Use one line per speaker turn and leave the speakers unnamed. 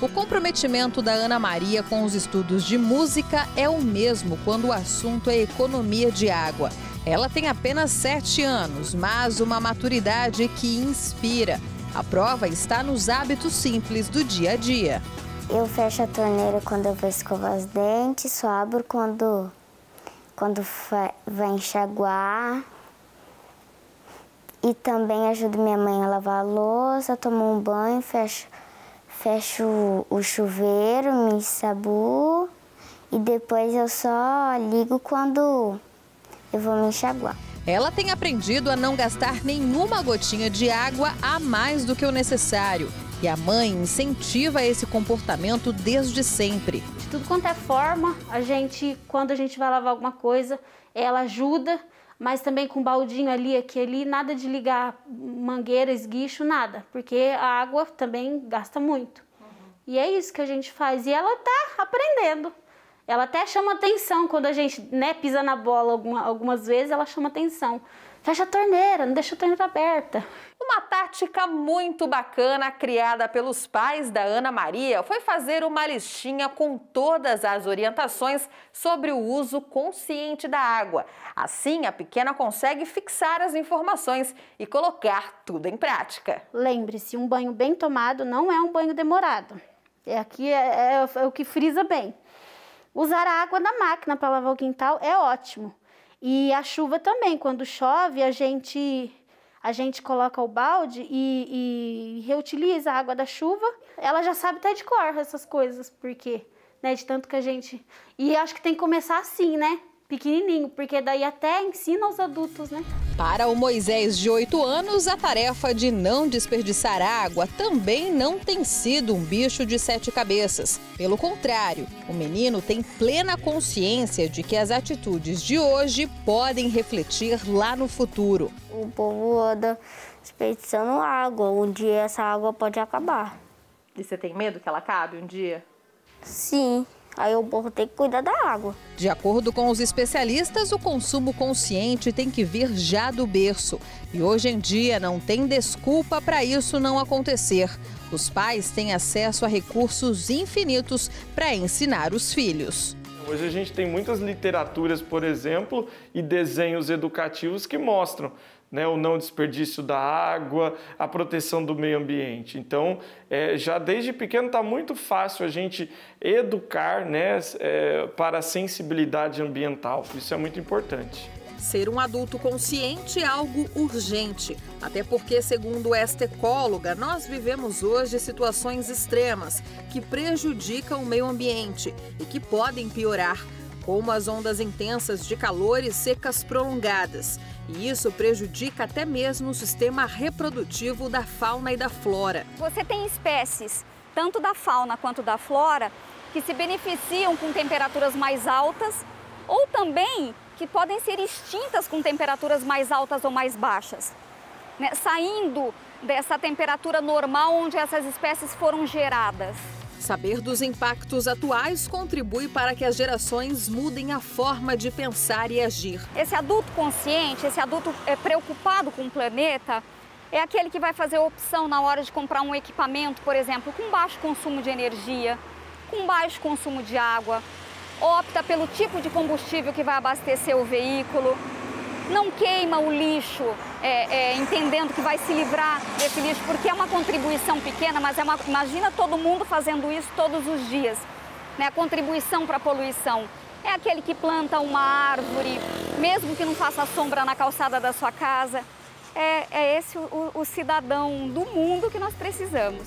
O comprometimento da Ana Maria com os estudos de música é o mesmo quando o assunto é economia de água. Ela tem apenas sete anos, mas uma maturidade que inspira. A prova está nos hábitos simples do dia a dia.
Eu fecho a torneira quando eu vou escovar os dentes, só abro quando, quando vai enxaguar. E também ajudo minha mãe a lavar a louça, tomo um banho, fecho fecho o chuveiro, me ensabuo e depois eu só ligo quando eu vou me enxaguar.
Ela tem aprendido a não gastar nenhuma gotinha de água a mais do que o necessário. E a mãe incentiva esse comportamento desde sempre.
De tudo quanto é forma, a gente, quando a gente vai lavar alguma coisa, ela ajuda mas também com baldinho ali, aqui ali, nada de ligar mangueira, esguicho, nada, porque a água também gasta muito. Uhum. E é isso que a gente faz. E ela tá aprendendo. Ela até chama atenção quando a gente né, pisa na bola alguma, algumas vezes, ela chama atenção. Fecha a torneira, não deixa a torneira aberta.
Uma tática muito bacana criada pelos pais da Ana Maria foi fazer uma listinha com todas as orientações sobre o uso consciente da água. Assim, a pequena consegue fixar as informações e colocar tudo em prática.
Lembre-se, um banho bem tomado não é um banho demorado. É aqui é, é, é o que frisa bem. Usar a água da máquina para lavar o quintal é ótimo. E a chuva também, quando chove, a gente a gente coloca o balde e, e, reutiliza a água da chuva. Ela já sabe até de cor essas coisas, porque, né, de tanto que a gente. E acho que tem que começar assim, né? Pequenininho, porque daí até ensina aos adultos, né?
Para o Moisés de 8 anos, a tarefa de não desperdiçar água também não tem sido um bicho de sete cabeças. Pelo contrário, o menino tem plena consciência de que as atitudes de hoje podem refletir lá no futuro.
O povo anda desperdiçando água, um dia essa água pode acabar.
E você tem medo que ela acabe um dia?
Sim. Aí o povo tem que cuidar da água.
De acordo com os especialistas, o consumo consciente tem que vir já do berço. E hoje em dia não tem desculpa para isso não acontecer. Os pais têm acesso a recursos infinitos para ensinar os filhos.
Hoje a gente tem muitas literaturas, por exemplo, e desenhos educativos que mostram né, o não desperdício da água, a proteção do meio ambiente. Então, é, já desde pequeno está muito fácil a gente educar né, é, para a sensibilidade ambiental. Isso é muito importante.
Ser um adulto consciente é algo urgente, até porque, segundo esta ecóloga, nós vivemos hoje situações extremas que prejudicam o meio ambiente e que podem piorar, como as ondas intensas de calor e secas prolongadas. E isso prejudica até mesmo o sistema reprodutivo da fauna e da flora.
Você tem espécies, tanto da fauna quanto da flora, que se beneficiam com temperaturas mais altas ou também que podem ser extintas com temperaturas mais altas ou mais baixas. Né? Saindo dessa temperatura normal onde essas espécies foram geradas.
Saber dos impactos atuais contribui para que as gerações mudem a forma de pensar e agir.
Esse adulto consciente, esse adulto é, preocupado com o planeta, é aquele que vai fazer opção na hora de comprar um equipamento, por exemplo, com baixo consumo de energia, com baixo consumo de água, opta pelo tipo de combustível que vai abastecer o veículo, não queima o lixo é, é, entendendo que vai se livrar desse lixo, porque é uma contribuição pequena, mas é uma, imagina todo mundo fazendo isso todos os dias. Né? A contribuição para a poluição é aquele que planta uma árvore, mesmo que não faça sombra na calçada da sua casa. É, é esse o, o cidadão do mundo que nós precisamos.